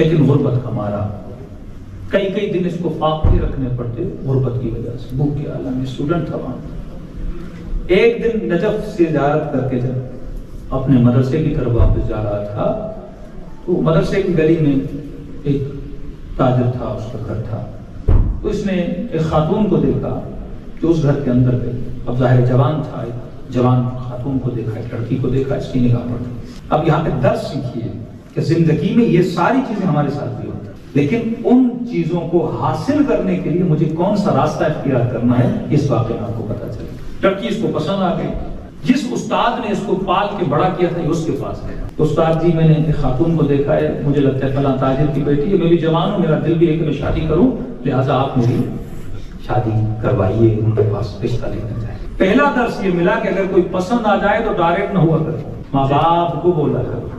एक लेकिन गुर्बत कई कई दिन इसको फाके रखने पड़ते गुर्बत की वजह से। भूख के आलम में था एक दिन नजफ से अपने मदरसे की तरफ़ वापस जा रहा था तो मदरसे की गली में एक ताजर था, उसका घर था। तो इसने एक खातून को देखा, जो उस घर के अंदर गई। अब ज़ाहिर जवान था एक जवान खातून को देखा, एक लड़की को देखा, इसकी निगाह पड़ अब यहाँ पे दर्द सीखिए कि ज़िंदगी में ये सारी चीज़ें हमारे साथ भी होती लेकिन उन चीज़ों को हासिल करने के लिए मुझे कौन सा रास्ता इख्तियार करना है, इस वाक्य में आपको पता चले। लड़की इसको पसंद आ गई। जिस उस्ताद ने इसको पाल के बड़ा किया था उसके पास है उस्ताद जी, मैंने एक खातून को देखा है, मुझे लगता है फला ताजिर की बेटी है, मैं भी जवान हूँ, मेरा दिल भी है कि मैं शादी करूँ, लिहाजा आप मेरी शादी करवाइए, उनके पास रिश्ता लेकर जाए। पहला दर्श ये मिला कि अगर कोई पसंद आ जाए तो डायरेक्ट ना हुआ करो। माँ बाप को बोला करो,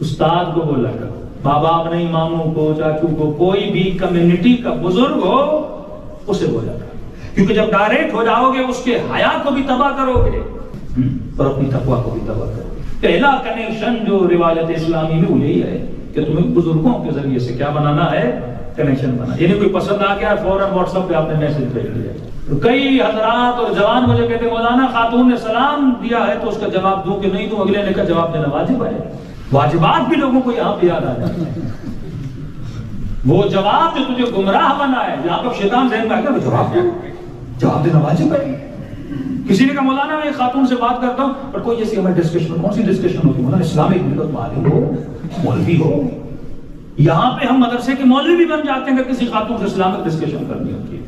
उस्ताद को बोला करो। माँ बाप नहीं, मामू को, चाचू को, कोई भी कम्युनिटी का बुज़ुर्ग हो, उसे बोला करो। क्योंकि जब डायरेक्ट हो जाओगे, उसके हया को भी तबाह करोगे। और अपनी तकवा को भी तबाह करोगे पहला कनेक्शन जो रिवायत इस्लामी में वो यही है कि तुम्हें बुज़ुर्गों के ज़रिए से क्या बनाना है कनेक्शन बना यानी कोई पसंद आ गया फ़ौरन व्हाट्सएप पे आपने मैसेज भेज दिया तो कई हजरात और जवान मुझे कहते मौलाना खातून ने सलाम दिया है तो उसका जवाब दूँ कि नहीं दूँ अगले ने का जवाब देना वाजिब है वाजिबात भी लोगों को यहाँ पे याद आ जाते हैं वो जवाब जो तुझे गुमराह बना है जहाँ पर शैतान जहन में जवाब जवाब देना वाजिब है किसी ने कहा मौलाना, मैं खातून से बात करता हूँ पर कोई ऐसी हमारी डिस्कशन कौन सी डिस्कशन होती मौलाना इस्लामिक मिलत मालिक हो, मौलवी हो, यहाँ पे हम मदरसे के मौलवी भी बन जाते हैं अगर किसी खातून से इस्लामिक डिस्कशन करनी होती है।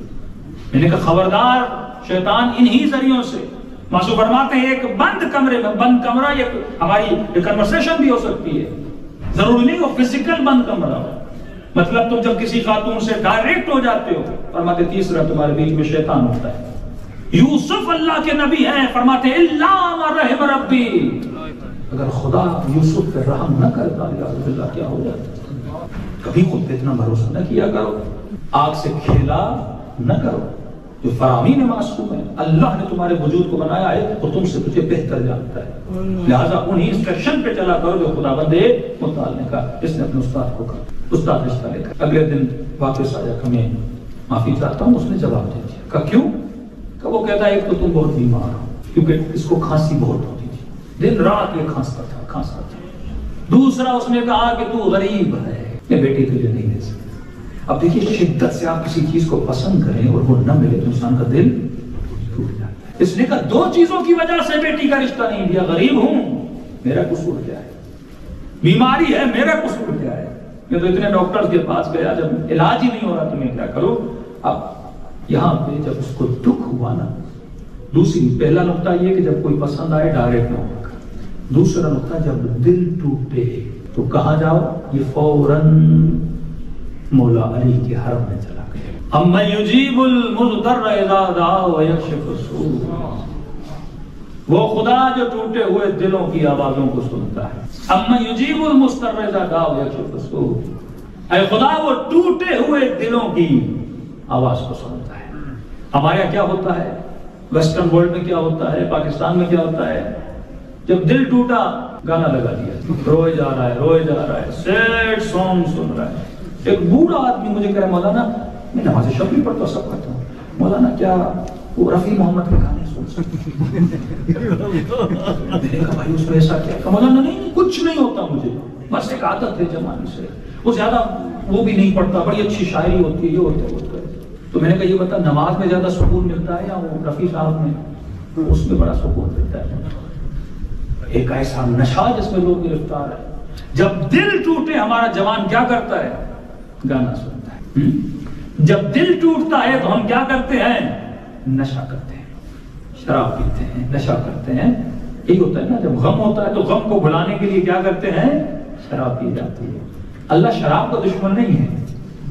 मैंने कहा, खबरदार, शैतान इन्हीं जरियों से। मासू फरमाते हैं, एक बंद कमरे में, बंद कमरा, एक हमारी कन्वर्सेशन भी हो सकती है। ज़रूरी नहीं हो फ़िज़िकल बंद कमरा हो। मतलब तुम जब किसी खातून से डायरेक्ट हो जाते हो, फरमाते तीसरा तुम्हारे बीच में शैतान होता है। यूसुफ अल्लाह के नबी हैं, फरमाते रब्बी. अगर खुदा यूसुफ पे रहम न करता अल्लाह क्या हो जाता? कभी खुद पे इतना भरोसा न किया करो। आग से खेला न करो। जो फरामी ने मासूम है, अल्लाह ने तुम्हारे वजूद को बनाया है और तुमसे तुझे बेहतर जानता है। लिहाजा उन्हीं इंस्ट्रक्शन पे चला करो जो खुदा बंदे मुताल ने कहा। इसने अपने उस्ताद को कहा। उस्ताद रिश्ता लेकर अगले दिन वापस आया हमें माफ़ी चाहता हूँ, उसने जवाब दे दिया। क्यों? वो कहता है, एक तो तुम बहुत बीमार हो, क्योंकि इसको खांसी बहुत होती थी। दिन रात ये खांसता था खांसता था। दूसरा उसने कहा कि तू गरीब है ये बेटी तुझे नहीं दे सकती। अब देखिए शिद्दत से आप किसी चीज़ को पसंद करें और वो न मिले तो इंसान का दिल टूट जाता है। इसने कहा, दो चीज़ों की वजह से बेटी का रिश्ता नहीं दिया गरीब हूँ, मेरा कसूर क्या है? बीमारी है, मेरा कसूर क्या है? मैं तो इतने डॉक्टर्स के पास गया, जब इलाज ही नहीं हो रहा तो मैं क्या करो? अब यहाँ पे जब उसको दुख हुआ ना, दूसरी पहला नुकता ये कि जब कोई पसंद आए डायरेक्ट ना होगा। दूसरा नुकता, जब दिल टूटे तो कहा जाओ? ये फ़ौरन मौला अली के हरम में चला गया। व खुदा जो टूटे हुए दिलों की आवाजों को सुनता है। अम्मा युजीबुल खुदा, वो टूटे हुए दिलों की आवाज़ को सुनता है। हमारे क्या होता है? वेस्टर्न वर्ल्ड में क्या होता है? पाकिस्तान में क्या होता है? जब दिल टूटा गाना लगा दिया। रोए जा रहा है रोए जा रहा है। सैड सॉन्ग सुन रहा है। एक बूढ़ा आदमी मुझे कह मौलाना मैं नमाज़ शब भी पढ़ता सब करता हूँ। मौलाना क्या वो रफी मोहम्मद के गाने सुन सकते भाई उसमें ऐसा क्या? मौलाना नहीं, कुछ नहीं होता मुझे। बस एक आदत है जमाने से। वो ज़्यादा वो भी नहीं पढ़ता बड़ी अच्छी शायरी होती है ये होता होता तो मैंने कहा, ये बता, नमाज़ में ज़्यादा सुकून मिलता है या वो रफी साहब में? उसमें बड़ा सुकून मिलता है। एक ऐसा नशा जिसमें लोग गिरफ़्तार है। जब दिल टूटे, हमारा जवान क्या करता है? गाना सुनता है। हुँ? जब दिल टूटता है तो हम क्या करते हैं? नशा करते हैं। शराब पीते हैं, नशा करते हैं। यही होता है ना, जब गम होता है तो गम को भुलाने के लिए क्या करते हैं? शराब पी जाती है। अल्लाह शराब का दुश्मन नहीं है।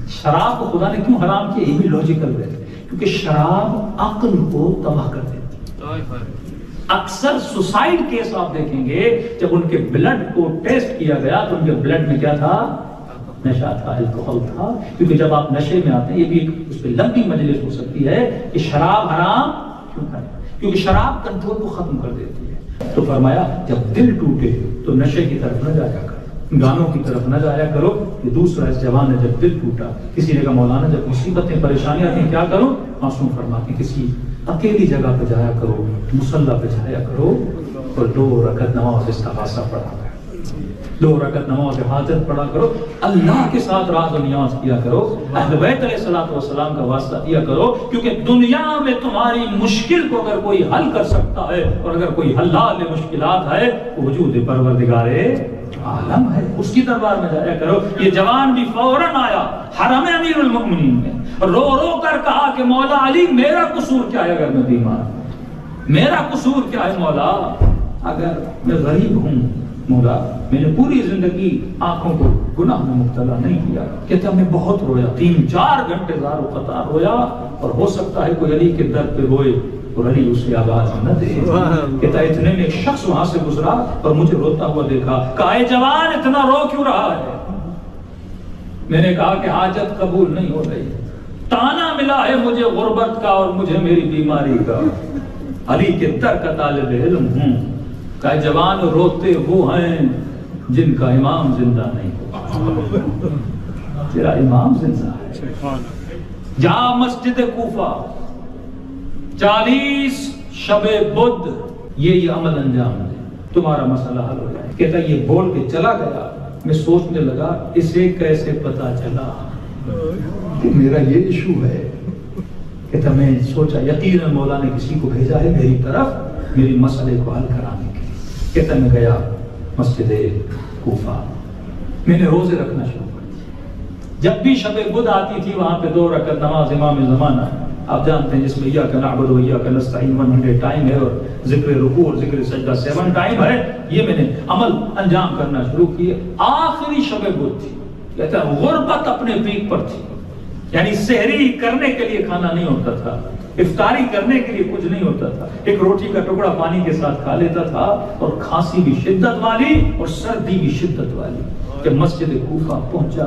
शराब को खुदा ने क्यों हराम किया? ये भी लॉजिकल है। क्योंकि शराब अक्ल को तबाह कर देती है। अक्सर सुसाइड केस आप देखेंगे जब उनके ब्लड को टेस्ट किया गया तो उनके ब्लड में क्या था? नशा था अल्कोहल था। क्योंकि जब आप नशे में आते हैं ये भी एक उस पर लंबी मजलिस हो सकती है कि शराब हराम क्यों है क्योंकि शराब कंट्रोल को खत्म कर देती है। तो फरमाया जब दिल टूटे तो नशे की तरफ़ न जाया कर। गानों की तरफ़ न जाया करो, ये दूसरा इस जवान ने जब दिल टूटा किसी ने कहा, मौलाना, जब मुसीबतें, परेशानियाँ आती क्या करो? मासूम फरमाती, किसी अकेली जगह पे जाया करो, मुसल्ला पे जाया करो। और दो रकत नमाज़ इस्तासा पढ़ा दो रकत नमाज़ हाजत पढ़ा करो। अल्लाह के साथ राज और नियाज किया करो। सलाम का वास्ता दिया करो, क्योंकि दुनिया में तुम्हारी मुश्किल को अगर कोई हल कर सकता है, और अगर कोई हल्ला मुश्किल है तो वजूद परवरदिगारे आलम है, उसकी दरबार में जाया करो। ये जवान भी फ़ौरन आया, हरम अमीरुल मोमिनीन में। रो रो कर कहा कि, मौला अली, मेरा कसूर क्या है अगर मैं बीमार मेरा कसूर क्या है, मौला? अगर मैं गरीब हूँ, मौला, मैंने पूरी ज़िंदगी आँखों को गुनाह में मुब्तला नहीं किया। कहते मैं बहुत रोया। तीन चार घंटे जारो कतार रोया, और हो सकता है कोई अली के दर पे रोए। और अली उसे आवाज़ न दे कहता इतने में एक शख्स वहाँ से गुजरा और मुझे रोता हुआ देखा। कहा जवान इतना रो क्यों रहा है? मैंने कहा कि हाजत कबूल नहीं हो रही। ताना मिला है मुझे गुर्बत का और मुझे मेरी बीमारी का। अली के दर का तालब इल्म हूँ। कहा जवान रोते वो हैं जिनका इमाम ज़िंदा नहीं तेरा इमाम ज़िंदा है। जा मस्जिद कूफा। चालीस शबे बुद्ध। ये ये अमल अंजाम दे तुम्हारा मसला हल हो जाए कहता ये बोल के चला गया। मैं सोचने लगा इसे कैसे पता चला? मेरा ये इशू है। कहता मैं सोचा यकीन मौला ने किसी को भेजा है मेरी तरफ़ मेरे मसले को हल कराने के लिए। कहता मैं गया मस्जिद कूफा। मैंने रोज़े रखना शुरू कर दिया। जब भी शब बुद्ध आती थी वहाँ पे दो रकत नमाज़ इमाम जमाना आप जानते हैं जिसमें या का नाबद या का नस्ताइन वन हंड्रेड टाइम है और ज़िक्र रुकू और ज़िक्र सजदा सेवन टाइम है। ये मैंने अमल अंजाम करना शुरू किए। आखिरी शब बुद्ध थी। कहता है, गुर्बत अपने पीक पर थी। यानी सहरी करने के लिए खाना नहीं होता था। इफ्तारी करने के लिए कुछ नहीं होता था। एक रोटी का टुकड़ा पानी के साथ खा लेता था और खांसी भी शिद्दत वाली और सर्दी भी शिद्दत वाली जब मस्जिद कूफा पहुँचा।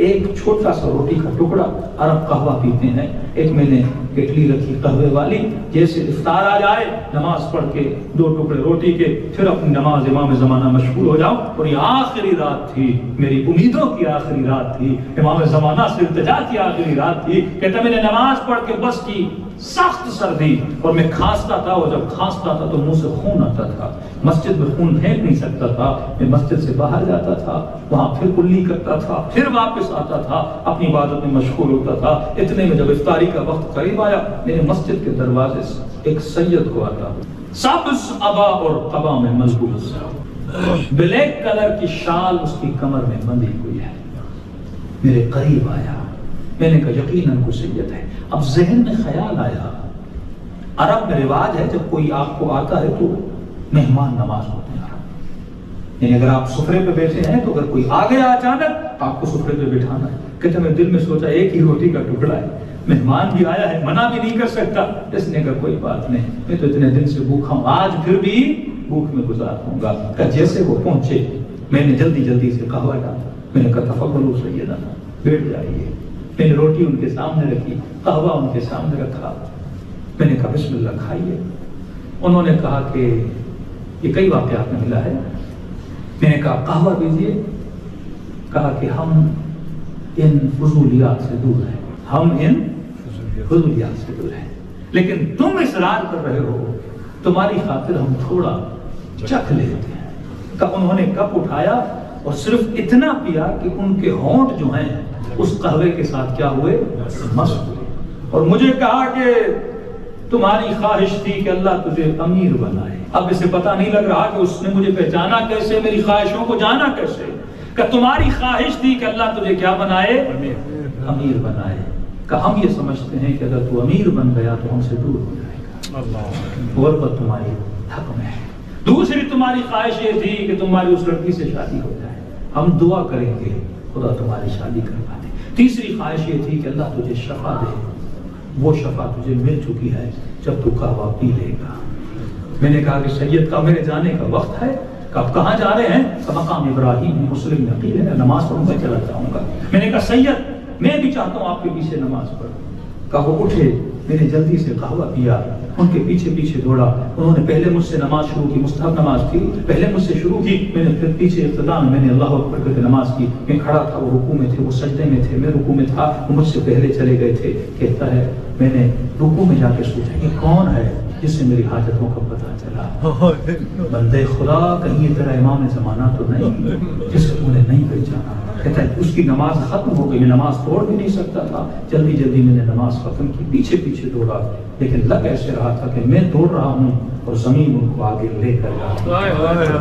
एक छोटा सा रोटी का टुकड़ा अरब कहवा पीते हैं। एक मैंने केटली रखी कहवे वाली, जैसे इफ्तार आ जाए, नमाज़ पढ़ के दो टुकड़े रोटी के, फिर अपनी नमाज़ इमाम जमाना मशहूर हो जाओ और ये आखिरी रात थी, मेरी उम्मीदों की आखिरी रात थी, इमाम जमाना से इल्तजा की आखिरी रात थी, कहता मैंने नमाज़ पढ़ के बस की सख्त सर्दी। और मैं खांसता था, और जब खांसता था तो मुँह से खून आता था। मस्जिद में खून फेंक नहीं सकता था। मैं मस्जिद से बाहर जाता था, वहाँ फिर कुल्ली करता था, फिर वापस आता था, अपनी इबादत में मशहूर होता था। इतने में जब इफ्तारी का वक्त करीब आया मेरे मस्जिद के दरवाजे से एक सैयद को आता सब अबा और कबा में मज़बूत ब्लैक कलर की शाल उसकी कमर में बंधी हुई है। मेरे करीब आया। मैंने कहा यकीन को सैयद है। अब जहन में ख्याल आया। अरब में रिवाज है, जब कोई आपको आता है तो मेहमान नमाज़ होते हैं। यानी अगर आप सुफरे पे बैठे हैं तो अगर कोई आ गया अचानक आपको सुफरे पे बैठाना है। कहते मैं दिल में सोचा, एक ही रोटी का टुकड़ा है। मेहमान भी आया है, मना भी नहीं कर सकता। इसने कहा, कोई बात नहीं, मैं तो इतने दिन से भूखा हूँ, आज फिर भी भूख में गुजार दूँगा। जैसे वो पहुँचे, मैंने जल्दी जल्दी से डाला मैंने कहा तफकलू सैयदा, बैठ जाइए। मैंने रोटी उनके सामने रखी, कहवा उनके सामने रखा। मैंने कहा, बिस्मिल्लाह, खाइए। उन्होंने कहा कि ये कई वाकयात में मिला है। मैंने कहा, कहवा दीजिए कहा कि हम इन फजूलियात से दूर हैं। हम इन फजूलियात से दूर हैं। लेकिन तुम इसरार कर रहे हो, तुम्हारी खातिर हम थोड़ा चख लेते हैं। उन्होंने कप उठाया और सिर्फ़ इतना पिया कि उनके होंठ जो हैं उस कहवे के साथ क्या हुए? मस्त हुए। और मुझे कहा कि तुम्हारी ख्वाहिश थी कि अल्लाह तुझे अमीर बनाए। अब इसे पता नहीं लग रहा कि उसने मुझे पहचाना कैसे मेरी ख्वाहिशों को जाना कैसे। कि तुम्हारी ख्वाहिश थी कि अल्लाह तुझे क्या बनाए? अमीर। बनाए। का हम ये समझते हैं कि अगर तू अमीर बन गया तो हमसे दूर हो जाएगा। पर तुम्हारी हक में है। दूसरी तुम्हारी ख्वाहिश ये थी कि तुम्हारी उस लड़की से शादी हो जाए। हम दुआ करेंगे खुदा तुम्हारी शादी करवा दे। तीसरी ख्वाहिश ये थी कि अल्लाह तुझे शफा दे। वो शफा तुझे मिल चुकी है जब तू कहवा पी लेगा। मैंने कहा कि सैयद का मेरे जाने का वक्त है। आप कहाँ जा रहे हैं? तो मकाम इब्राहिम, मुस्लिम नकील है। नमाज़ पढ़ूं मैं चला जाऊँगा। मैंने कहा, सैयद, मैं भी चाहता हूँ आपके पीछे नमाज़ पढ़ू। कहा, उठे। मैंने जल्दी से कहवा पिया उनके पीछे पीछे दौड़ा। उन्होंने पहले मुझसे नमाज़ शुरू की, मुस्तहब नमाज़ थी, पहले मुझसे शुरू की। मैंने फिर पीछे इब्तदा में मैंने अल्लाह अकबर करके नमाज़ की। मैं खड़ा था, वो रुकू में थे, वो सजदे में थे, मैं रुकू में था, वो मुझसे पहले चले गए थे। कहता है, मैंने रुकू में जाके सोचा कि कौन है? जिससे मेरी हाजतों का पता चला। बंदे खुदा कहीं तेरा इमाम जमाना तो नहीं, जिसको उन्हें नहीं पहचाना। कहता है, उसकी नमाज़ खत्म हो गई, मैं नमाज़ तोड़ भी नहीं सकता था। जल्दी जल्दी मैंने नमाज़ खत्म की पीछे पीछे दौड़ा। लेकिन लग ऐसे रहा था कि मैं दौड़ रहा हूँ। और ज़मीन उनको आगे लेकर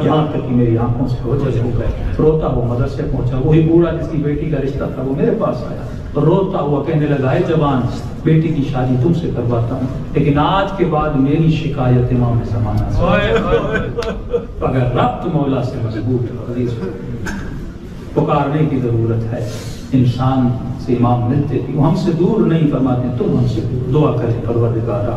यहाँ तक कि मेरी आँखों से हो गए। रोता हुआ मदरसे पहुँचा वही बूढ़ा जिसकी बेटी का रिश्ता था वो मेरे पास आया। तो रोता हुआ कहने लगा है जवान बेटी की शादी तुमसे करवाता हूँ लेकिन आज के बाद मेरी शिकायत इमाम जमाना अगर रब्त मौला से मज़बूत पुकारने की ज़रूरत है। इंसान से इमाम मिलते थे वो हमसे दूर नहीं फरमाते तुम हमसे दूर। दुआ करें परवरदिगारा।